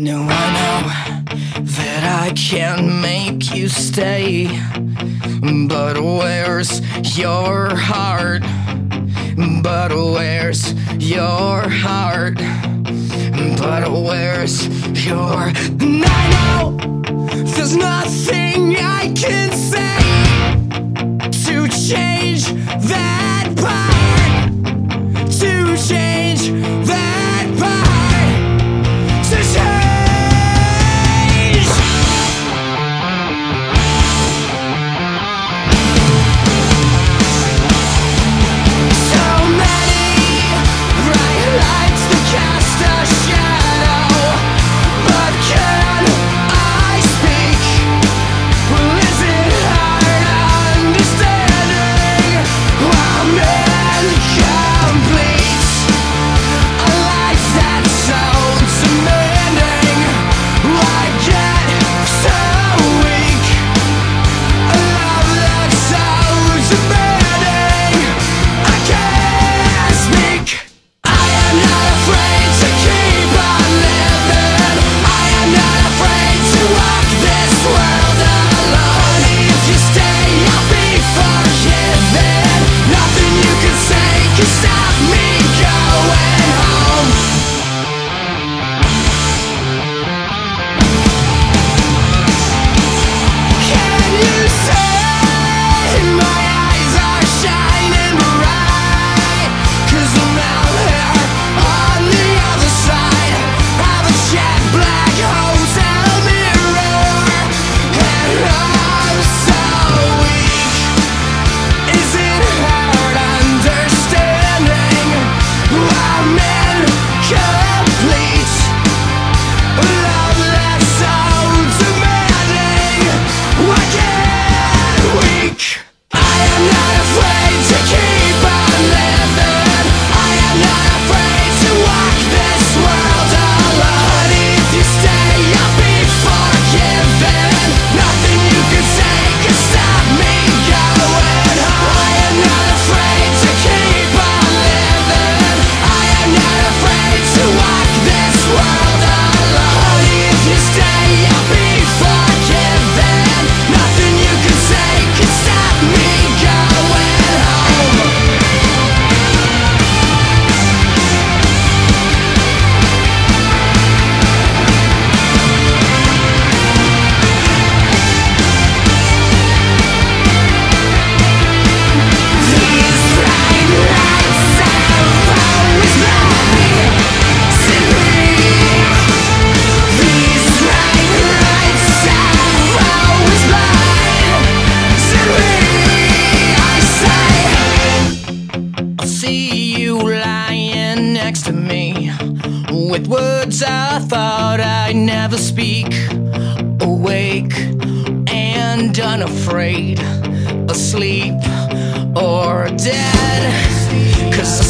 No, I know that I can't make you stay But where's your heart? But where's your heart? But where's your... And I know there's nothing With words I thought I'd never speak, awake and unafraid, asleep or dead. Cause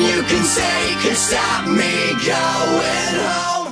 you can say could stop me going home.